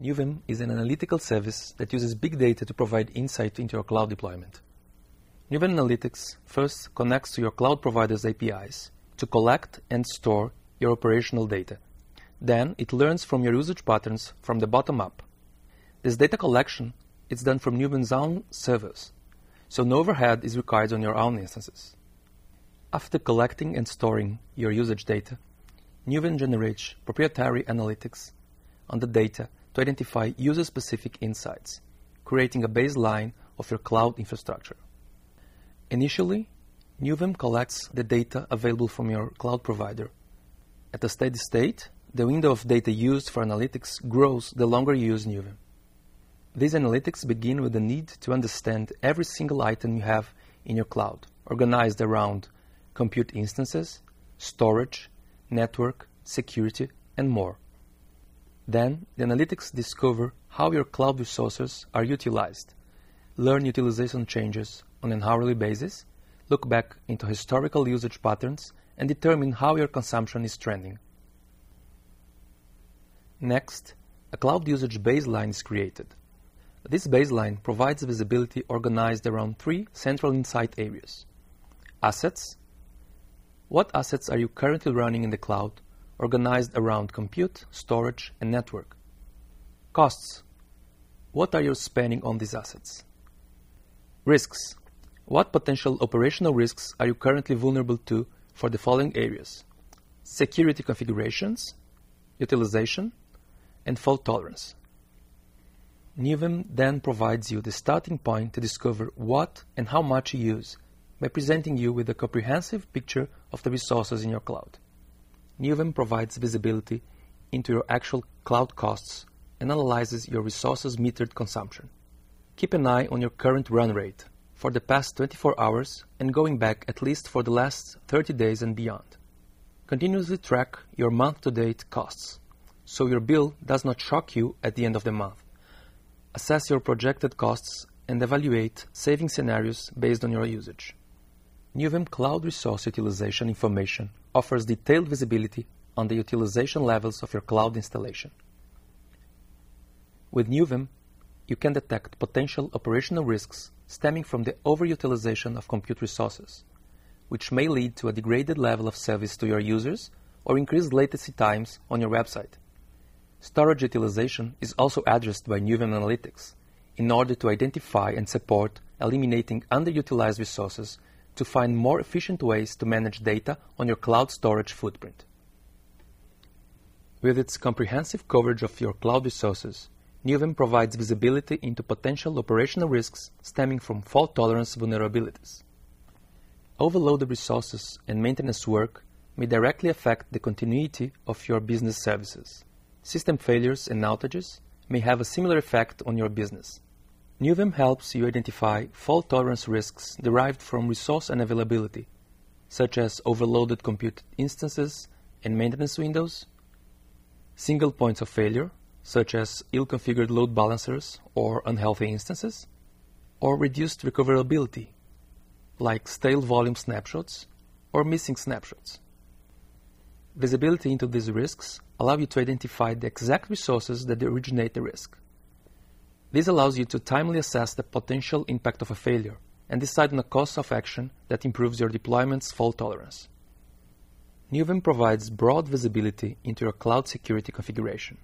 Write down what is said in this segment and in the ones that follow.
Newvem is an analytical service that uses big data to provide insight into your cloud deployment. Newvem Analytics first connects to your cloud provider's APIs to collect and store your operational data. Then it learns from your usage patterns from the bottom up. This data collection is done from Newvem's own servers, so no overhead is required on your own instances. After collecting and storing your usage data, Newvem generates proprietary analytics on the data to identify user-specific insights, creating a baseline of your cloud infrastructure. Initially, Newvem collects the data available from your cloud provider. At a steady state, the window of data used for analytics grows the longer you use Newvem. These analytics begin with the need to understand every single item you have in your cloud, organized around compute instances, storage, network, security, and more. Then, the analytics discover how your cloud resources are utilized, learn utilization changes on an hourly basis, look back into historical usage patterns, and determine how your consumption is trending. Next, a cloud usage baseline is created. This baseline provides visibility organized around three central insight areas. Assets. What assets are you currently running in the cloud, organized around compute, storage, and network? Costs. What are you spending on these assets? Risks. What potential operational risks are you currently vulnerable to for the following areas? Security configurations, utilization, and fault tolerance. Newvem then provides you the starting point to discover what and how much you use by presenting you with a comprehensive picture of the resources in your cloud. Newvem provides visibility into your actual cloud costs and analyzes your resources metered consumption. Keep an eye on your current run rate for the past 24 hours and going back at least for the last 30 days and beyond. Continuously track your month to date costs so your bill does not shock you at the end of the month. Assess your projected costs and evaluate saving scenarios based on your usage. Newvem Cloud Resource Utilization information offers detailed visibility on the utilization levels of your cloud installation. With Newvem, you can detect potential operational risks stemming from the overutilization of compute resources, which may lead to a degraded level of service to your users or increased latency times on your website. Storage utilization is also addressed by Newvem Analytics in order to identify and support eliminating underutilized resources to find more efficient ways to manage data on your cloud storage footprint. With its comprehensive coverage of your cloud resources, Newvem provides visibility into potential operational risks stemming from fault tolerance vulnerabilities. Overloaded resources and maintenance work may directly affect the continuity of your business services. System failures and outages may have a similar effect on your business. Newvem helps you identify fault tolerance risks derived from resource unavailability, such as overloaded compute instances and maintenance windows, single points of failure, such as ill-configured load balancers or unhealthy instances, or reduced recoverability, like stale volume snapshots or missing snapshots. Visibility into these risks allow you to identify the exact resources that originate the risk. This allows you to timely assess the potential impact of a failure and decide on a course of action that improves your deployment's fault tolerance. Newvem provides broad visibility into your cloud security configuration.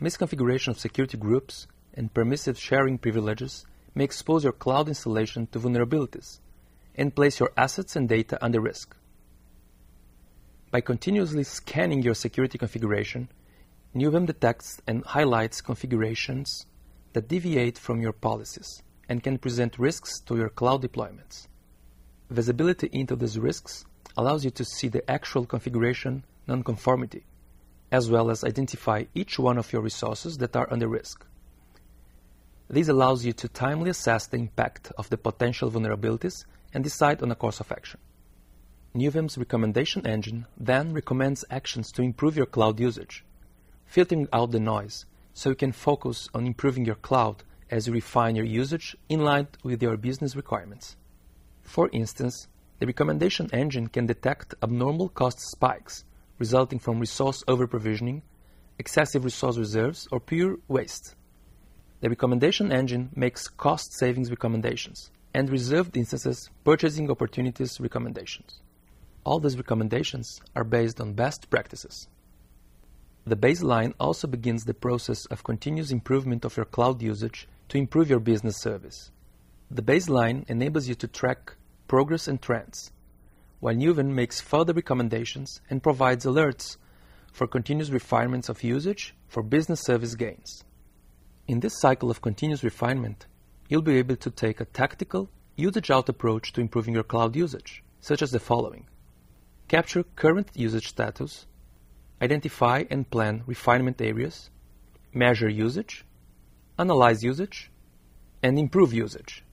Misconfiguration of security groups and permissive sharing privileges may expose your cloud installation to vulnerabilities and place your assets and data under risk. By continuously scanning your security configuration, Newvem detects and highlights configurations that deviate from your policies and can present risks to your cloud deployments. Visibility into these risks allows you to see the actual configuration nonconformity, as well as identify each one of your resources that are under risk. This allows you to timely assess the impact of the potential vulnerabilities and decide on a course of action. Newvem's recommendation engine then recommends actions to improve your cloud usage, filtering out the noise so you can focus on improving your cloud as you refine your usage in line with your business requirements. For instance, the recommendation engine can detect abnormal cost spikes resulting from resource overprovisioning excessive resource reserves, or pure waste. The recommendation engine makes cost savings recommendations and reserved instances purchasing opportunities recommendations. All these recommendations are based on best practices. The baseline also begins the process of continuous improvement of your cloud usage to improve your business service. The baseline enables you to track progress and trends, while Newvem makes further recommendations and provides alerts for continuous refinements of usage for business service gains. In this cycle of continuous refinement, you'll be able to take a tactical, usage out approach to improving your cloud usage, such as the following capture current usage status, identify and plan refinement areas, measure usage, analyze usage, and improve usage.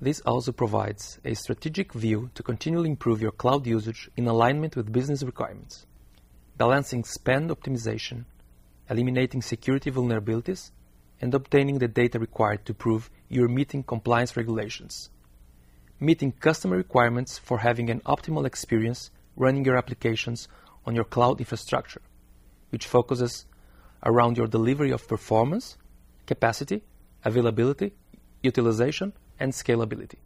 This also provides a strategic view to continually improve your cloud usage in alignment with business requirements, balancing spend optimization, eliminating security vulnerabilities, and obtaining the data required to prove you're meeting compliance regulations, meeting customer requirements for having an optimal experience running your applications on your cloud infrastructure, which focuses around your delivery of performance, capacity, availability, utilization, and scalability.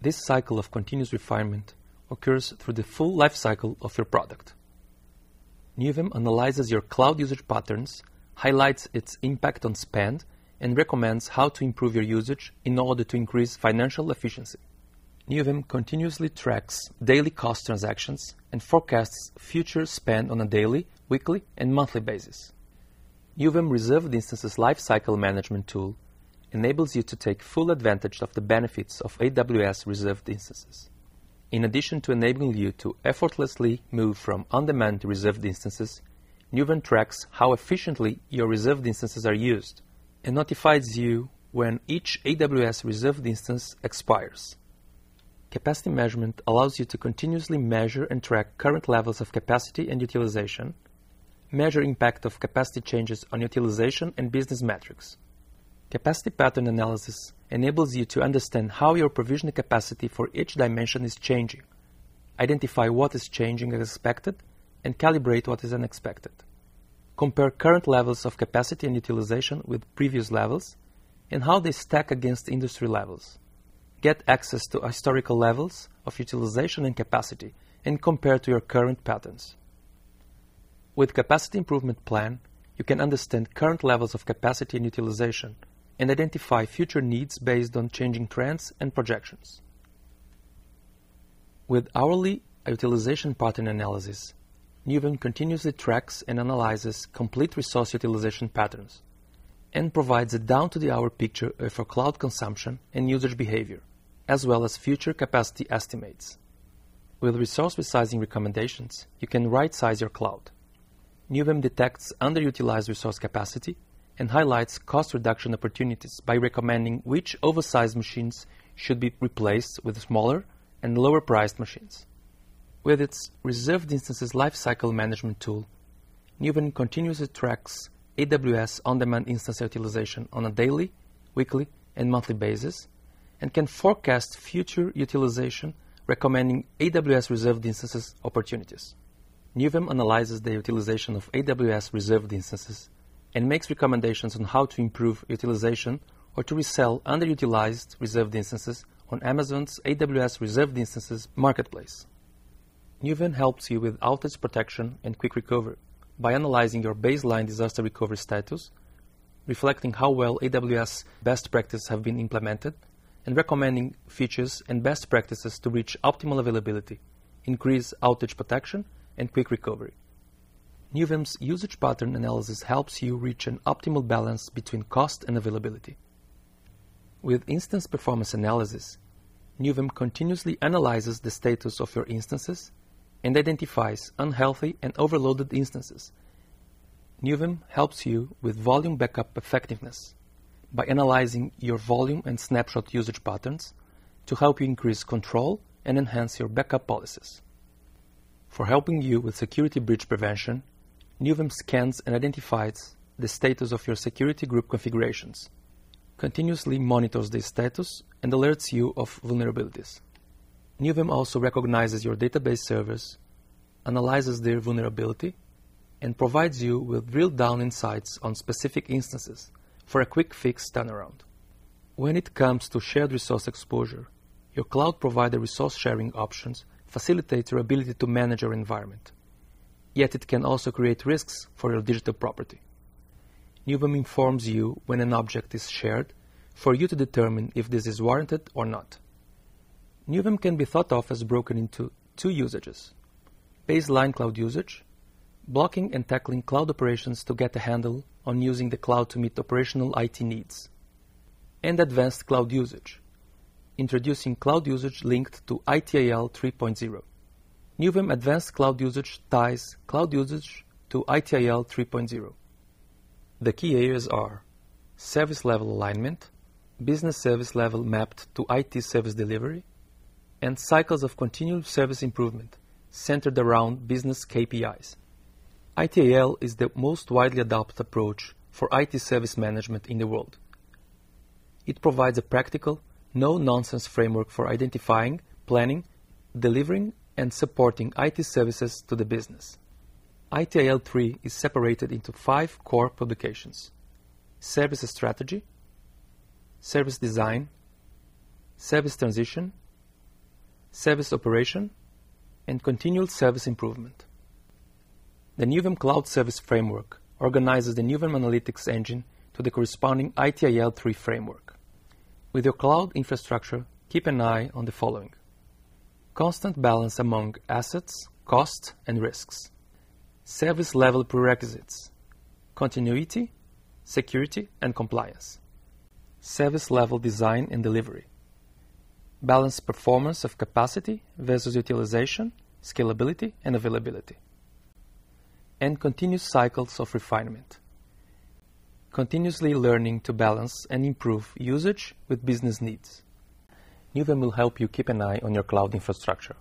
This cycle of continuous refinement occurs through the full life cycle of your product. Newvem analyzes your cloud usage patterns, highlights its impact on spend, and recommends how to improve your usage in order to increase financial efficiency. Newvem continuously tracks daily cost transactions and forecasts future spend on a daily, weekly, and monthly basis. Newvem Reserved Instances Lifecycle Management tool enables you to take full advantage of the benefits of AWS reserved instances. In addition to enabling you to effortlessly move from on-demand to reserved instances, Newvem tracks how efficiently your reserved instances are used and notifies you when each AWS reserved instance expires. Capacity measurement allows you to continuously measure and track current levels of capacity and utilization, measure impact of capacity changes on utilization and business metrics, Capacity pattern analysis enables you to understand how your provisioning capacity for each dimension is changing, identify what is changing as expected, and calibrate what is unexpected. Compare current levels of capacity and utilization with previous levels and how they stack against industry levels. Get access to historical levels of utilization and capacity and compare to your current patterns. With Capacity Improvement Plan, you can understand current levels of capacity and utilization and identify future needs based on changing trends and projections. With hourly utilization pattern analysis, Newvem continuously tracks and analyzes complete resource utilization patterns and provides a down-to-the-hour picture of your cloud consumption and usage behavior, as well as future capacity estimates. With resource resizing recommendations, you can right-size your cloud. Newvem detects underutilized resource capacity and highlights cost reduction opportunities by recommending which oversized machines should be replaced with smaller and lower priced machines. With its reserved instances lifecycle management tool, Newvem continuously tracks AWS on-demand instance utilization on a daily, weekly, and monthly basis, and can forecast future utilization, recommending AWS reserved instances opportunities. Newvem analyzes the utilization of AWS reserved instances and makes recommendations on how to improve utilization or to resell underutilized reserved instances on Amazon's AWS Reserved Instances marketplace. Newvem helps you with outage protection and quick recovery by analyzing your baseline disaster recovery status, reflecting how well AWS best practices have been implemented, and recommending features and best practices to reach optimal availability, increase outage protection, and quick recovery. Newvem's usage pattern analysis helps you reach an optimal balance between cost and availability. With instance performance analysis, Newvem continuously analyzes the status of your instances and identifies unhealthy and overloaded instances. Newvem helps you with volume backup effectiveness by analyzing your volume and snapshot usage patterns to help you increase control and enhance your backup policies. For helping you with security breach prevention, Newvem scans and identifies the status of your security group configurations, continuously monitors this status, and alerts you of vulnerabilities. Newvem also recognizes your database servers, analyzes their vulnerability, and provides you with drill down insights on specific instances for a quick fix turnaround. When it comes to shared resource exposure, your cloud provider resource sharing options facilitate your ability to manage your environment. Yet it can also create risks for your digital property. Newvem informs you when an object is shared for you to determine if this is warranted or not. Newvem can be thought of as broken into two usages baseline cloud usage, blocking and tackling cloud operations to get a handle on using the cloud to meet operational IT needs, and advanced cloud usage, introducing cloud usage linked to ITIL 3.0. Newvem Advanced Cloud Usage ties cloud usage to ITIL 3.0. The key areas are service level alignment, business service level mapped to IT service delivery, and cycles of continuous service improvement centered around business KPIs. ITIL is the most widely adopted approach for IT service management in the world. It provides a practical, no nonsense framework for identifying, planning, delivering, and supporting IT services to the business. ITIL 3 is separated into five core publications Service Strategy, Service Design, Service Transition, Service Operation, and Continual Service Improvement. The Newvem Cloud Service Framework organizes the Newvem Analytics engine to the corresponding ITIL 3 framework. With your cloud infrastructure, keep an eye on the following. Constant balance among assets, costs, and risks, service level prerequisites, continuity, security, and compliance, service level design and delivery, balance performance of capacity versus utilization, scalability, and availability, and continuous cycles of refinement. Continuously learning to balance and improve usage with business needs. Newvem will help you keep an eye on your cloud infrastructure,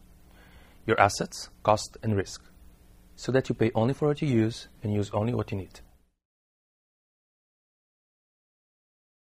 your assets, cost, and risk, so that you pay only for what you use and use only what you need.